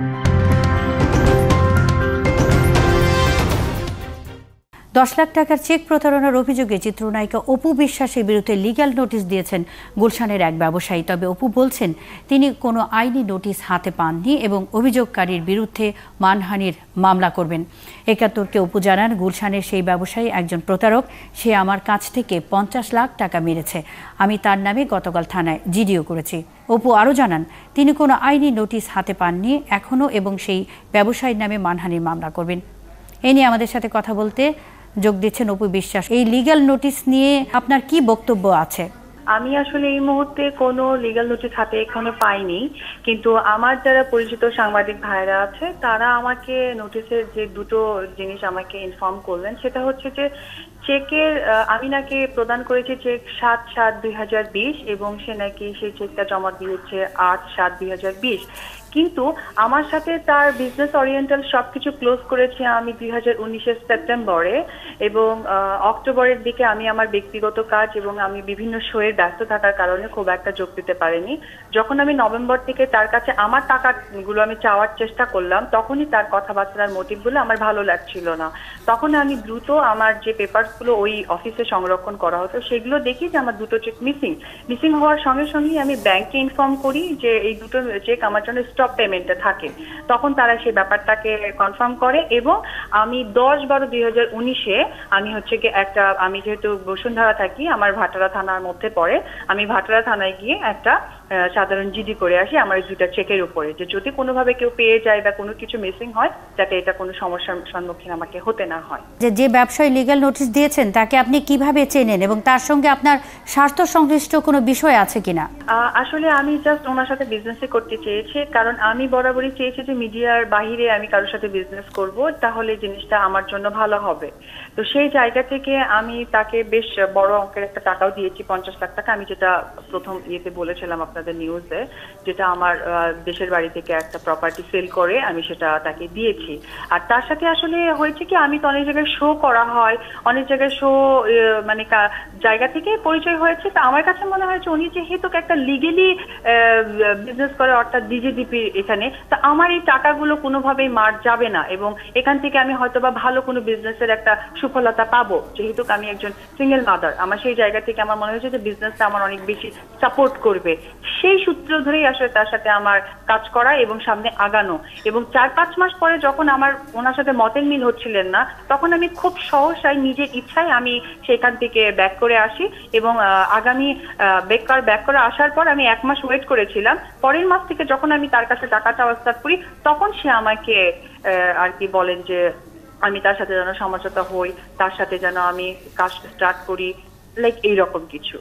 thank you দশ লাখ টাকার check প্রতারণার অভিযোগে চিত্রনায়িকা অপু বিশ্বাসের বিরুদ্ধে লিগ্যাল নোটিশ দিয়েছেন গুলশানের এক ব্যবসায়ী। তবে অপু বলছেন, তিনি কোনো আইনি নোটিশ হাতে পাননি এবং অভিযোগকারীর বিরুদ্ধে মানহানির মামলা করবেন। একাত্তরকে অপু জানান, গুলশানের সেই ব্যবসায়ী একজন প্রতারক, সে আমার কাছ থেকে পঞ্চাশ লাখ টাকা মেরেছে। আমি তার নামে গতকাল থানায় জিডিও করেছি। অপু আরও জানান, তিনি কোনো আইনি নোটিশ হাতে পাননি, এখনও এবং সেই ব্যবসায়ীর নামে মানহানির মামলা করবেন। এ নিয়ে আমাদের সাথে কথা বলতে যোগ দিচ্ছেন অপু বিশ্বাস। এই লিগ্যাল নোটিশ নিয়ে আপনার কি বক্তব্য আছে? আমি আসলে এই মুহূর্তে কোনো লিগ্যাল নোটিশ হাতে এখনও পাইনি, কিন্তু আমার যারা পরিচিত সাংবাদিক ভাইরা আছে, তারা আমাকে নোটিশের যে দুটো জিনিস আমাকে ইনফর্ম করলেন, সেটা হচ্ছে যে চেকের আমি নাকি প্রদান করেছি চেক সাত সাত দুই হাজার বিশ, এবং সে নাকি সেই চেকটা জমা দিয়েছে আট সাত দুই হাজার বিশ। কিন্তু আমার সাথে তার বিজনেস ওরিয়েন্টাল সবকিছু ক্লোজ করেছি আমি দুই হাজার উনিশের সেপ্টেম্বরে এবং অক্টোবরের দিকে আমি আমার ব্যক্তিগত কাজ এবং আমি বিভিন্ন শোয়ের ব্যস্ত থাকার কারণে খুব একটা যোগ দিতে পারিনি। যখন আমি নভেম্বর থেকে তার কাছে আমার টাকাগুলো আমি চাওয়ার চেষ্টা করলাম, তখনই তার কথাবার্তার মোটিভগুলো আমার ভালো লাগছিল না। তখন আমি দ্রুত আমার যে পেপারসগুলো ওই অফিসে সংরক্ষণ করা হতো, সেগুলো দেখি যে আমার দুটো চেক মিসিং মিসিং হওয়ার সঙ্গে সঙ্গেই আমি ব্যাংকে ইনফর্ম করি যে এই দুটো চেক আমার জন্য স্টপ পেমেন্টে থাকে। তখন তারা সেই ব্যাপারটাকে কনফার্ম করে এবং আমি দশ বারো দুই হাজার উনিশে আমি হচ্ছে কি একটা আমি যেহেতু বসুন্ধরা থাকি আমার ভাটারা থানার মধ্যে পড়ে আমি ভাটারা থানায় গিয়ে একটা সাধারণ জিডি করে আসি আমার দুটা চেকের উপরে। যে যদি কোনোভাবে কেউ পেয়ে যায় বা কোনো কিছু মিসিং হয় যাতে এটা কোনো সমস্যার সম্মুখীন আমাকে হতে না হয়। যে যে ব্যবসায়ী লিগ্যাল নোটিশ দিয়েছেন তাকে আপনি কীভাবে চেনেন এবং তার সঙ্গে আপনার স্বার্থ সংশ্লিষ্ট কোনো বিষয় আছে কিনা? আসলে আমি জাস্ট ওনার সাথে বিজনেসই করতে চেয়েছি কারণ আমি বরাবরই চেয়েছি যে মিডিয়ার বাহিরে আমি কারোর সাথে বিজনেস করব, তাহলে জিনিসটা আমার জন্য ভালো হবে। তো সেই জায়গা থেকে আমি তাকে বেশ বড় অঙ্কের একটা টাকাও দিয়েছি, পঞ্চাশ লাখ টাকা। আমি যেটা প্রথম ইয়েতে বলেছিলাম আপনাদের নিউজে যেটা আমার দেশের বাড়ি থেকে একটা প্রপার্টি সেল করে, আমি সেটা তাকে দিয়েছি। আর তার সাথে আসলে হয়েছে কি, আমি তো অনেক জায়গায় শো করা হয়, অনেক জায়গায় শো মানে জায়গা থেকে পরিচয় হয়েছে। তা আমার কাছে মনে হয়েছে উনি যেহেতু একটা লিগেলি বিজনেস করে, অর্থাৎ ডিজিডিপি এখানে, তা আমার এই টাকাগুলো কোনোভাবেই মার যাবে না এবং এখান থেকে আমি হয়তো বা ভালো কোনো বিজনেসের একটা সুফলতা পাবো। যেহেতু আমি একজন সিঙ্গেল মাদার আমার সেই জায়গা থেকে আমার মনে হয়েছে যে বিজনেসটা আমার অনেক বেশি সাপোর্ট করবে। সেই সূত্র ধরেই আসলে তার সাথে আমার কাজ করা এবং সামনে আগানো। এবং চার পাঁচ মাস পরে যখন আমার ওনার সাথে মতের মিল হচ্ছিলেন না, তখন আমি খুব সহসাই নিজের ইচ্ছায় আমি সেখান থেকে ব্যাক করে আসি এবং আগামী ব্যাক করে আসার পর আমি এক মাস ওয়েট করেছিলাম। পরের মাস থেকে যখন আমি তার কাছে টাকা চাওয়া করি, তখন সে আমাকে আর কি বলেন যে, আমি তার সাথে যেন সমঝোতা হই, তার সাথে যেন আমি কাজ স্টার্ট করি লাইক এইরকম কিছু।